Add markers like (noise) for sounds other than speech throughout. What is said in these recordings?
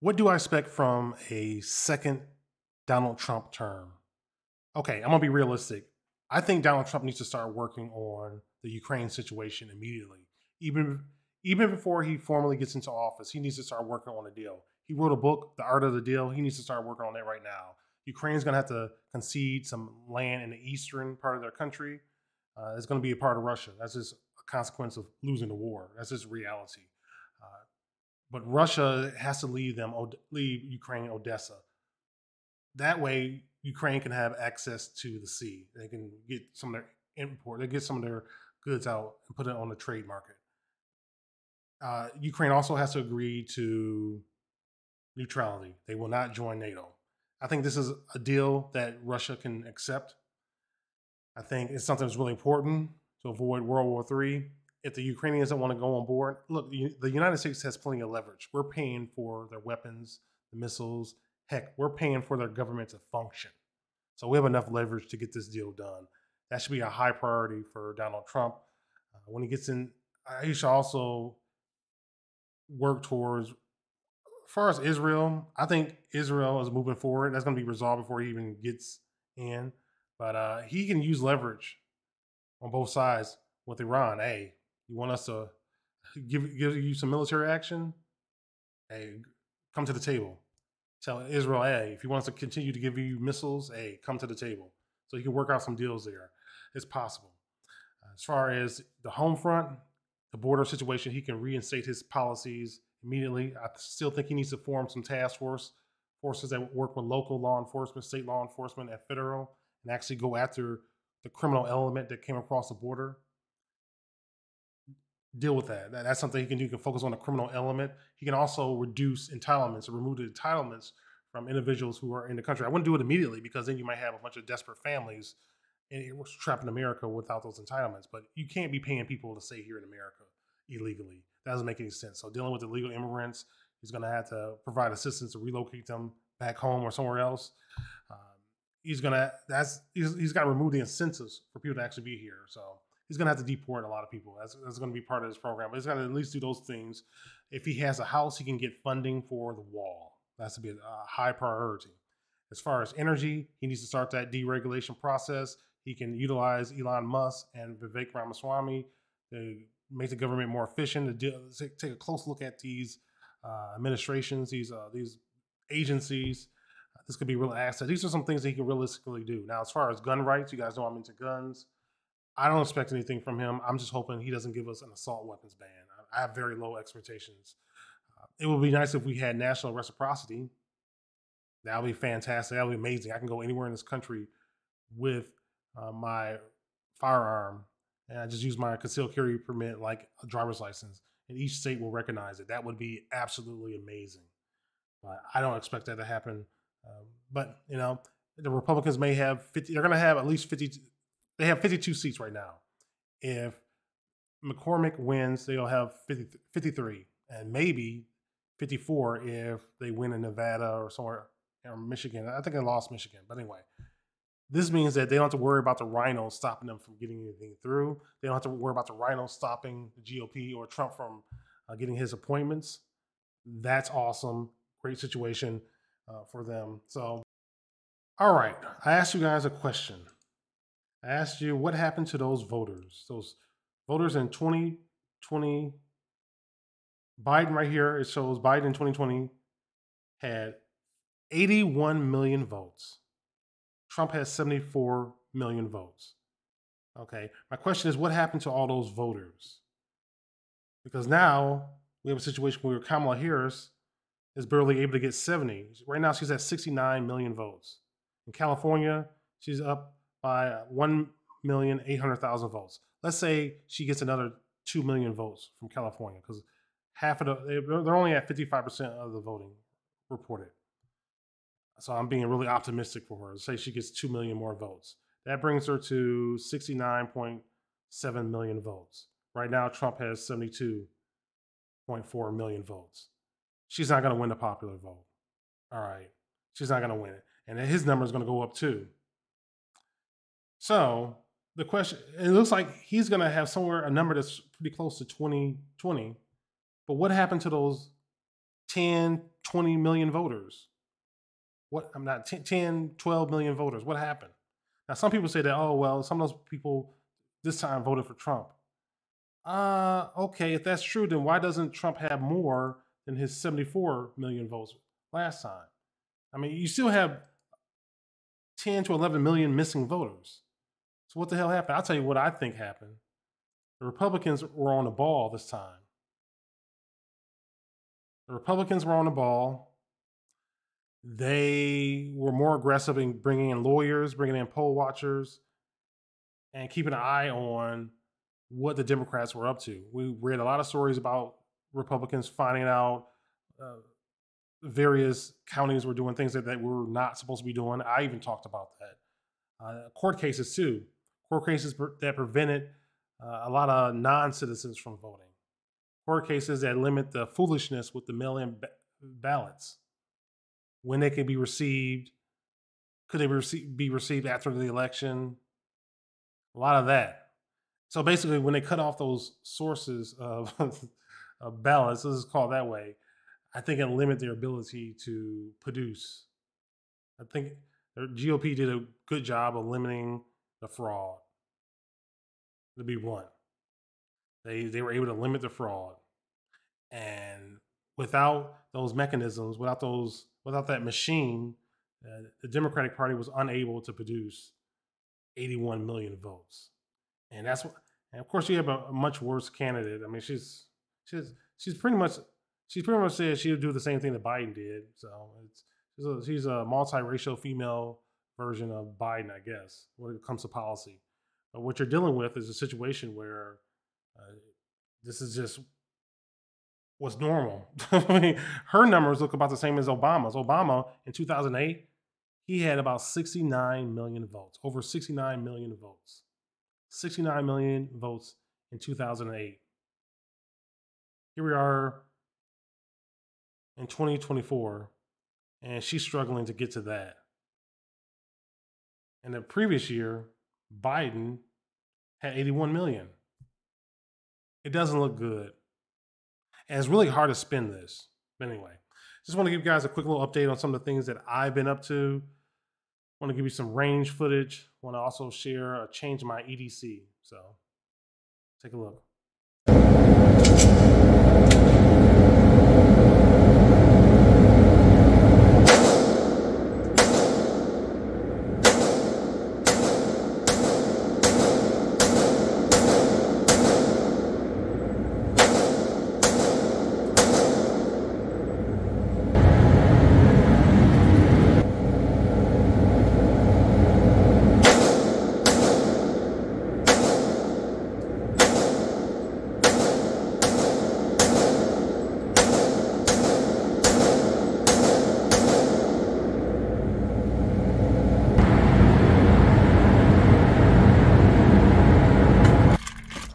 What do I expect from a second Donald Trump term? Okay, I'm gonna be realistic. I think Donald Trump needs to start working on the Ukraine situation immediately. Even even before he formally gets into office, he needs to start working on a deal. He wrote a book, The Art of the Deal. He needs to start working on that right now. Ukraine's going to have to concede some land in the eastern part of their country. Uh, it's going to be a part of Russia. That's just a consequence of losing the war. That's just reality. But Russia has to leave them, leave Ukraine Odessa. That way, Ukraine can have access to the sea. They can get some of their import, they get some of their goods out and put it on the trade market. Uh, Ukraine also has to agree to neutrality. They will not join NATO. I think this is a deal that Russia can accept. I think it's something that's really important to avoid World War III. If the Ukrainians don't want to go on board, look, the United States has plenty of leverage. We're paying for their weapons, the missiles. Heck, we're paying for their government to function. So we have enough leverage to get this deal done. That should be a high priority for Donald Trump. Uh, when he gets in, he should also work towards as far as Israel, I think Israel is moving forward. That's going to be resolved before he even gets in. But uh, he can use leverage on both sides with Iran. Hey, you want us to give give you some military action? Hey, come to the table. Tell Israel, hey, if he wants to continue to give you missiles, hey, come to the table. So you can work out some deals there. It's possible. As far as the home front, the border situation, he can reinstate his policies immediately. I still think he needs to form some task force forces that work with local law enforcement, state law enforcement, and federal, and actually go after the criminal element that came across the border. Deal with that. That's something he can do. He can focus on the criminal element. He can also reduce entitlements or remove the entitlements from individuals who are in the country. I wouldn't do it immediately because then you might have a bunch of desperate families and it trapped in America without those entitlements. But you can't be paying people to stay here in America illegally. That doesn't make any sense. So dealing with illegal immigrants, he's going to have to provide assistance to relocate them back home or somewhere else. Um, he's going to that's he's, he's got to remove the incentives for people to actually be here. So he's going to have to deport a lot of people. That's, that's going to be part of his program. But he's got to at least do those things. If he has a house, he can get funding for the wall. That's to be a high priority. As far as energy, he needs to start that deregulation process. He can utilize Elon Musk and Vivek Ramaswamy to make the government more efficient. To take a close look at these uh, administrations, these uh, these agencies. This could be real assets. These are some things that he can realistically do. Now, as far as gun rights, you guys know I'm into guns. I don't expect anything from him. I'm just hoping he doesn't give us an assault weapons ban. I have very low expectations. Uh, it would be nice if we had national reciprocity. That would be fantastic. That would be amazing. I can go anywhere in this country with uh, my firearm and I just use my concealed carry permit like a driver's license, and each state will recognize it. That would be absolutely amazing. But I don't expect that to happen. Um, but you know, the Republicans may have fifty. They're going to have at least fifty. They have fifty-two seats right now. If McCormick wins, they'll have 50, 53 and maybe 54 if they win in Nevada or somewhere or Michigan. I think they lost Michigan, but anyway, this means that they don't have to worry about the RINO stopping them from getting anything through. They don't have to worry about the RINO stopping the GOP or Trump from uh, getting his appointments. That's awesome. Great situation uh, for them. So, all right. I asked you guys a question. I asked you what happened to those voters, those voters in 2020. Biden, right here, it shows Biden in 2020 had 81 million votes. Trump has 74 million votes. Okay. My question is what happened to all those voters? Because now we have a situation where Kamala Harris is barely able to get 70. Right now she's at 69 million votes. In California, she's up by 1,800,000 votes. Let's say she gets another 2 million votes from California because half of the, they're only at 55% of the voting reported. So I'm being really optimistic for her. Let's say she gets 2 million more votes. That brings her to 69.7 million votes. Right now, Trump has 72.4 million votes. She's not going to win the popular vote. All right. She's not going to win it. And his number is going to go up too. So the question, it looks like he's going to have somewhere a number that's pretty close to 2020. But what happened to those 10, 20 million voters. What I'm not 10, 10, 12 million voters. What happened? Now, some people say that, oh, well, some of those people this time voted for Trump. Uh, okay, if that's true, then why doesn't Trump have more than his 74 million votes last time? I mean, you still have 10 to 11 million missing voters. So what the hell happened? I'll tell you what I think happened. The Republicans were on the ball this time. The Republicans were on the ball. They were more aggressive in bringing in lawyers, bringing in poll watchers, and keeping an eye on what the Democrats were up to. We read a lot of stories about Republicans finding out uh, various counties were doing things that they were not supposed to be doing. I even talked about that. Uh, court cases, too. Court cases that prevented uh, a lot of non citizens from voting. Court cases that limit the foolishness with the mail in ba- ballots when they can be received. Could they be, received after the election? A lot of that. So basically, when they cut off those sources of, (laughs) of ballots, this is called that way, I think it limit their ability to produce. I think GOP did a good job of limiting the fraud. To be blunt, they they were able to limit the fraud, and without those mechanisms, without those without that machine, uh, the Democratic Party was unable to produce 81 million votes. And that's what, and of course, you have a, a, much worse candidate. I mean, she's she's she's pretty much she's pretty much said she'll do the same thing that Biden did. So it's she's a, she's a multiracial female version of Biden, I guess, when it comes to policy. But what you're dealing with is a situation where uh, this is just what's normal. (laughs) I mean, her numbers look about the same as Obama's. Obama in 2008, he had about 69 million votes, over 69 million votes. 69 million votes in 2008. Here we are in 2024, and she's struggling to get to that. And the previous year, Biden had 81 million. It doesn't look good. And it's really hard to spin this. But anyway, just want to give you guys a quick little update on some of the things that I've been up to. Want to give you some range footage. Want to also share a change in my EDC. So take a look.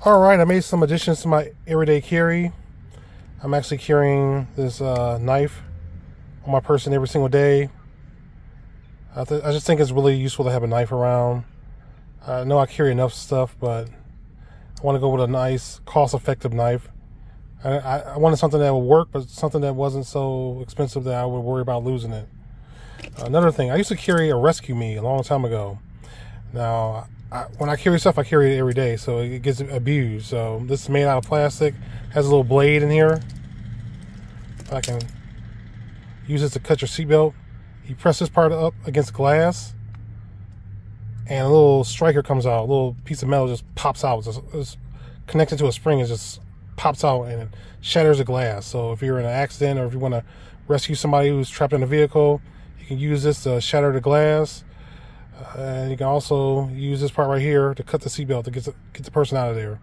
All right, I made some additions to my everyday carry. I'm actually carrying this uh, knife on my person every single day. I, I, just think it's really useful to have a knife around. I know I carry enough stuff, but I want to go with a nice, cost-effective knife. I, I, I wanted something that would work, but something that wasn't so expensive that I would worry about losing it. Another thing, I used to carry a resqme a long time ago. Now, I, when I carry stuff, I carry it every day, so it gets abused. So this is made out of plastic, has a little blade in here. I can use this to cut your seatbelt. You press this part up against glass, and a little striker comes out. A little piece of metal just pops out. It's, it's connected to a spring. It just pops out and it shatters the glass. So if you're in an accident or if you want to rescue somebody who's trapped in a vehicle, you can use this to shatter the glass and you can also use this part right here to cut the seatbelt to get the, get the person out of there.